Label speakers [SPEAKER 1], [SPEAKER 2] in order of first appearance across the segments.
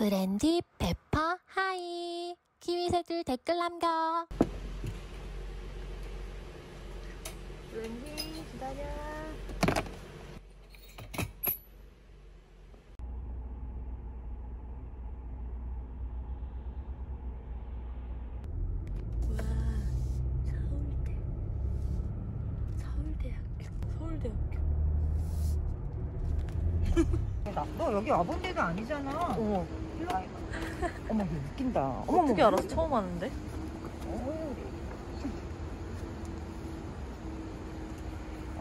[SPEAKER 1] 브랜디 페퍼 하이. 키위새들 댓글 남겨. 브랜디 기다려. 와 서울대. 서울대학교 서울대학교.
[SPEAKER 2] 너 여기 와본 데도 아니잖아. 와. 어머, 얘 웃긴다. 어머,
[SPEAKER 1] 어떻게. 알아서 처음 하는데?
[SPEAKER 2] 어우.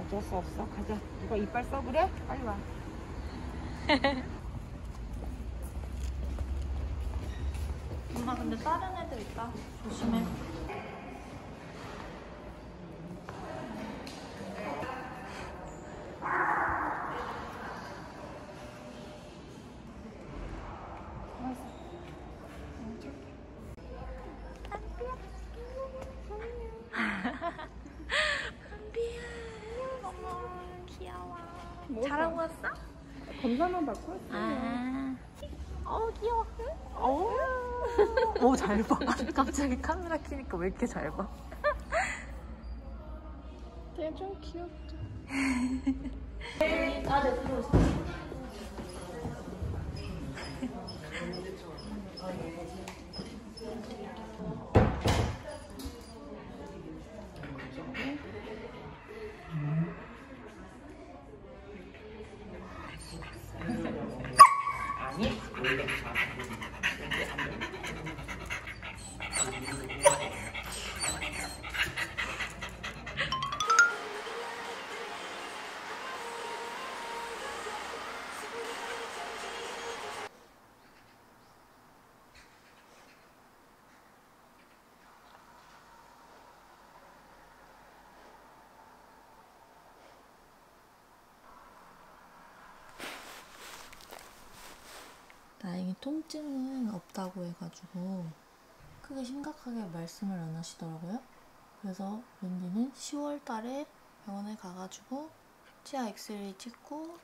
[SPEAKER 2] 어쩔 수 없어. 가자. 누가 이빨 써 그래? 빨리 와.
[SPEAKER 1] 엄마 근데 다른 애들 있다 조심해 한비야 어머 귀여워 잘하고 왔어?
[SPEAKER 2] 검사만 받고 왔어.
[SPEAKER 1] 아. 어 귀여워. 어. 오잘 봐. 갑자기 카메라 켜니까 왜 이렇게 잘 봐?
[SPEAKER 2] 되게 좀 귀엽다.
[SPEAKER 1] 다행히 통증은 없다고 해가지고 크게 심각하게 말씀을 안 하시더라고요. 그래서 웬디는 10월 달에 병원에 가가지고 치아 엑스레이 찍고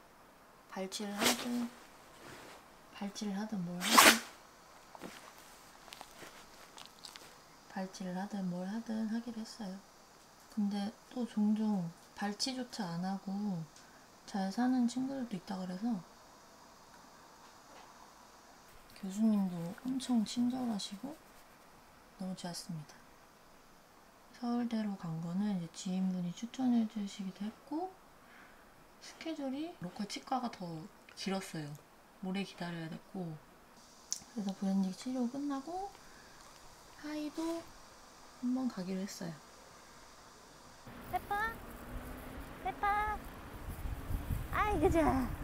[SPEAKER 1] 발치를 하든 발치를 하든 뭘 하든 발치를 하든 뭘 하든 하기로 했어요. 근데 또 종종 발치조차 안 하고 잘 사는 친구들도 있다 그래서 교수님도 엄청 친절하시고 너무 좋았습니다. 서울대로 간 거는 이제 지인분이 추천해 주시기도 했고 스케줄이 로컬 치과가 더 길었어요. 오래 기다려야 됐고 그래서 브랜디 치료 끝나고 하이도 한번 가기로 했어요. 페퍼? 페퍼? 아이 그자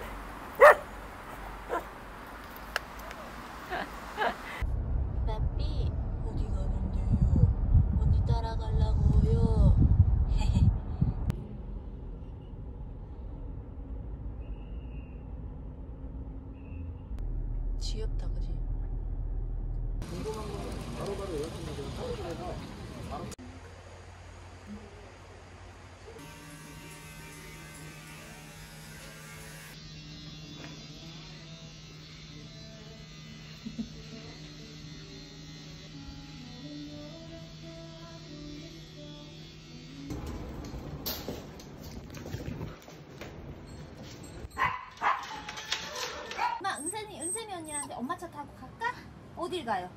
[SPEAKER 3] 엄마 은찬이 은찬이 언니한테 엄마 차 타고 갈까? 어딜 가요?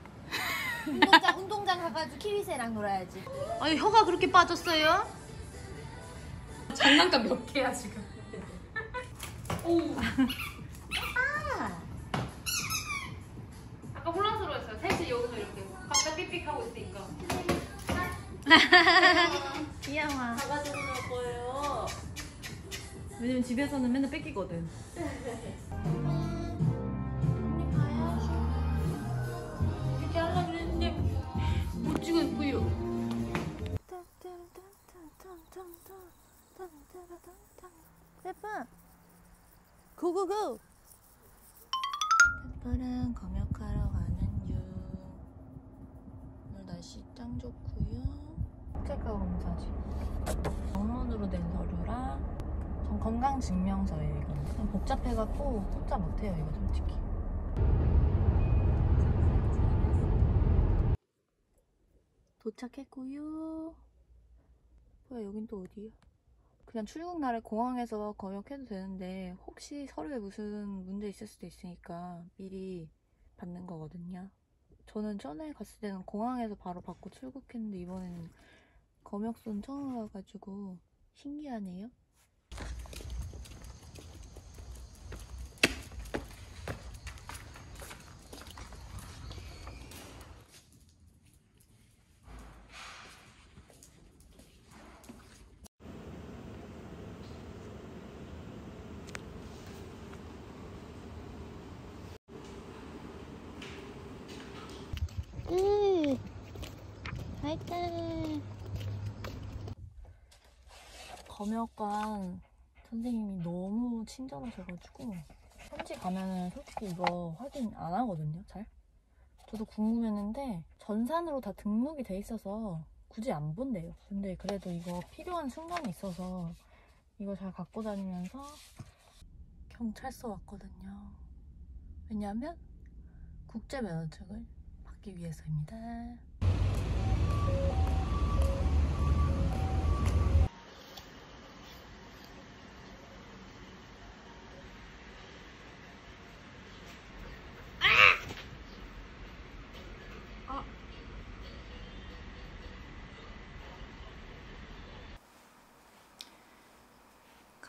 [SPEAKER 3] 운동장 운동장 가가지고 키위새랑 놀아야지.
[SPEAKER 1] 아니 혀가 그렇게 빠졌어요?
[SPEAKER 4] 장난감 몇 개야 지금? 오.
[SPEAKER 3] 아,
[SPEAKER 4] 아까 혼란스러웠어요. 셋이 여기서 이렇게 각자 삑삑 하고 있으니까.
[SPEAKER 1] 귀여워.
[SPEAKER 3] 가가지고 놀 거예요.
[SPEAKER 1] 왜냐면 집에서는 맨날 뺏기거든.
[SPEAKER 3] 못 찍었고요.
[SPEAKER 1] 페퍼 고고고 페퍼랑 검역하러 가는 중 오늘 날씨 짱 좋고요 국제가 검사지. 영문으로 된 서류랑 전 건강 증명서예요 이거는. 복잡해갖고 혼자 못해요 이거 솔직히. 도착했고요. 뭐야 여긴 또 어디야? 그냥 출국 날에 공항에서 검역해도 되는데 혹시 서류에 무슨 문제 있을 수도 있으니까 미리 받는 거거든요. 저는 전에 갔을 때는 공항에서 바로 받고 출국했는데 이번에는 검역소는 처음 와가지고 신기하네요. 끝! 화이팅! 검역관 선생님이 너무 친절하셔가지고 현지 가면은 솔직히 이거 확인 안 하거든요, 잘. 저도 궁금했는데 전산으로 다 등록이 돼 있어서 굳이 안 본대요. 근데 그래도 이거 필요한 순간이 있어서 이거 잘 갖고 다니면서 경찰서 왔거든요. 왜냐면 국제 면허증을 받기 위해서입니다.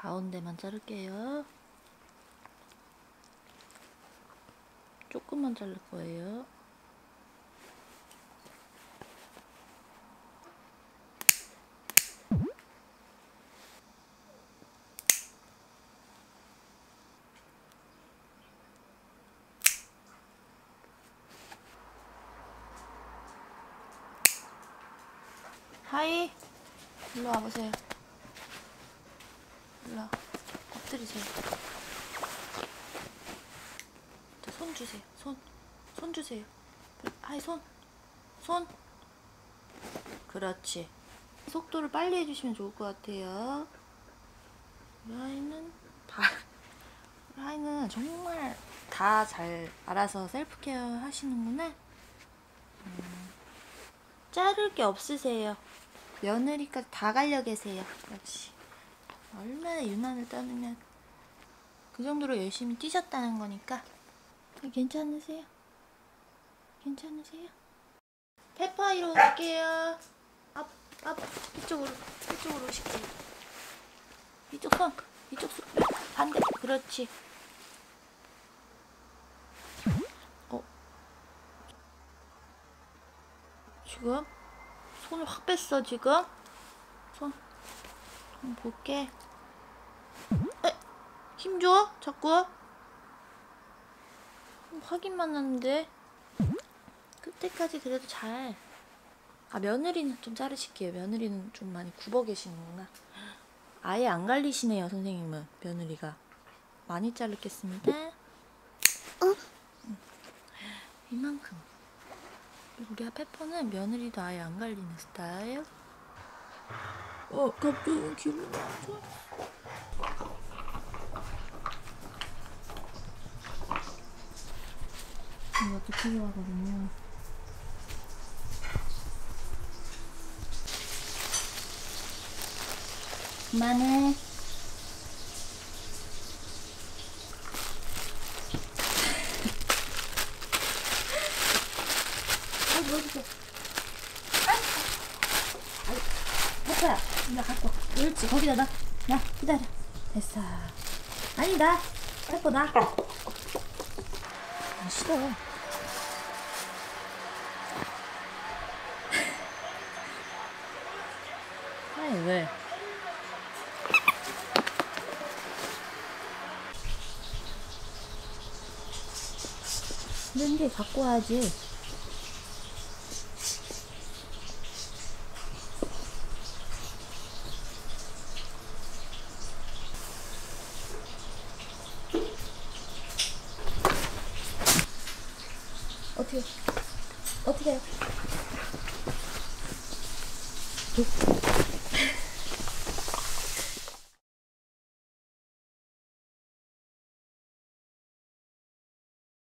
[SPEAKER 1] 가운데만 자를게요. 조금만 자를 거예요. 하이, 일로 와보세요. 와. 엎드리세요. 자, 손 주세요. 손. 손 주세요. 하이, 손. 손. 그렇지. 속도를 빨리 해주시면 좋을 것 같아요. 하이는 다, 하이는 정말 다 잘 알아서 self care 하시는구나. 음, 자를 게 없으세요. 며느리까지 다 갈려 계세요. 역시. 얼마나 유난을 떠느면 그 정도로 열심히 뛰셨다는 거니까. 괜찮으세요? 괜찮으세요? 페퍼 이로 올게요. 앞, 앞 이쪽으로 이쪽으로 오실게요. 이쪽 손 이쪽 손. 반대. 그렇지. 어. 지금 손을 확 뺐어 지금. 손 한번 볼게. 에? 힘 줘? 자꾸? 확인만 하는데. 끝에까지 그래도 잘. 아, 며느리는 좀 자르실게요. 며느리는 좀 많이 굽어 계시는구나. 아예 안 갈리시네요, 선생님은. 며느리가. 많이 자르겠습니다. 응. 이만큼. 우리 페퍼는 며느리도 아예 안 갈리는 스타일. 어, 갑자기 기분이 안 좋아. 이 것도 필요하거든요. 그만해. 아, 뭐해주세요. 페퍼야, 이거 갖고. 와. 옳지, 거기다 놔. 나 기다려. 됐어. 아니, 나. 페퍼 나. 아, 싫어. 아니, 왜? 이런 게 갖고 와야지. 어떻게, 어떻게? 줘.